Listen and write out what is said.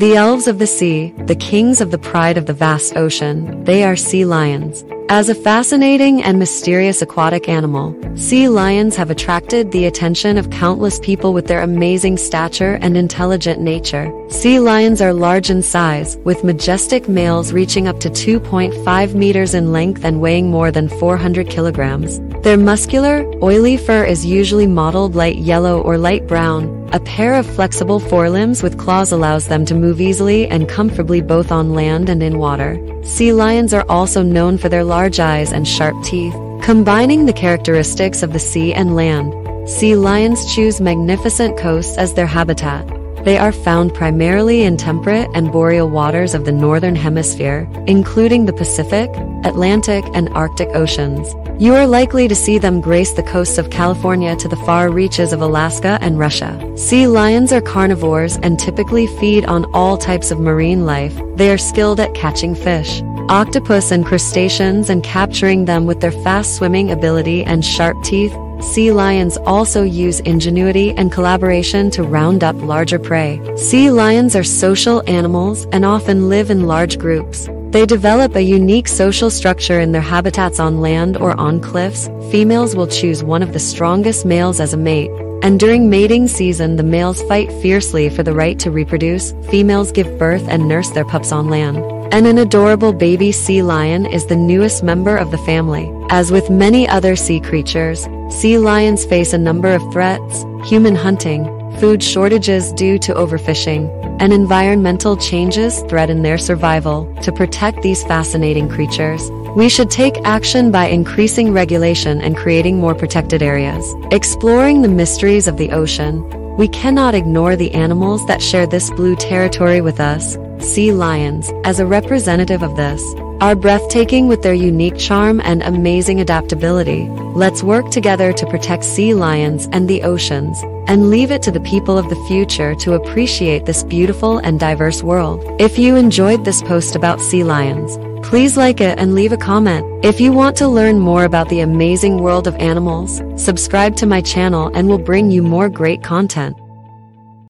The elves of the sea, the kings of the pride of the vast ocean, they are sea lions. As a fascinating and mysterious aquatic animal, sea lions have attracted the attention of countless people with their amazing stature and intelligent nature. Sea lions are large in size, with majestic males reaching up to 2.5 meters in length and weighing more than 400 kilograms. Their muscular, oily fur is usually mottled light yellow or light brown, a pair of flexible forelimbs with claws allows them to move easily and comfortably both on land and in water. Sea lions are also known for their large eyes and sharp teeth. Combining the characteristics of the sea and land, sea lions choose magnificent coasts as their habitat. They are found primarily in temperate and boreal waters of the northern hemisphere, including the Pacific, Atlantic, and Arctic oceans. You are likely to see them grace the coasts of California to the far reaches of Alaska and Russia. Sea lions are carnivores and typically feed on all types of marine life. They are skilled at catching fish, octopus and crustaceans and capturing them with their fast swimming ability and sharp teeth. Sea lions also use ingenuity and collaboration to round up larger prey. Sea lions are social animals and often live in large groups. They develop a unique social structure in their habitats on land or on cliffs. Females will choose one of the strongest males as a mate, and during mating season the males fight fiercely for the right to reproduce. Females give birth and nurse their pups on land. And an adorable baby sea lion is the newest member of the family. As with many other sea creatures, sea lions face a number of threats, human hunting, food shortages due to overfishing, and environmental changes threaten their survival. To protect these fascinating creatures, we should take action by increasing regulation and creating more protected areas. Exploring the mysteries of the ocean, we cannot ignore the animals that share this blue territory with us, sea lions, as a representative of this are breathtaking with their unique charm and amazing adaptability. Let's work together to protect sea lions and the oceans, and leave it to the people of the future to appreciate this beautiful and diverse world. If you enjoyed this post about sea lions, please like it and leave a comment. If you want to learn more about the amazing world of animals, subscribe to my channel and we'll bring you more great content.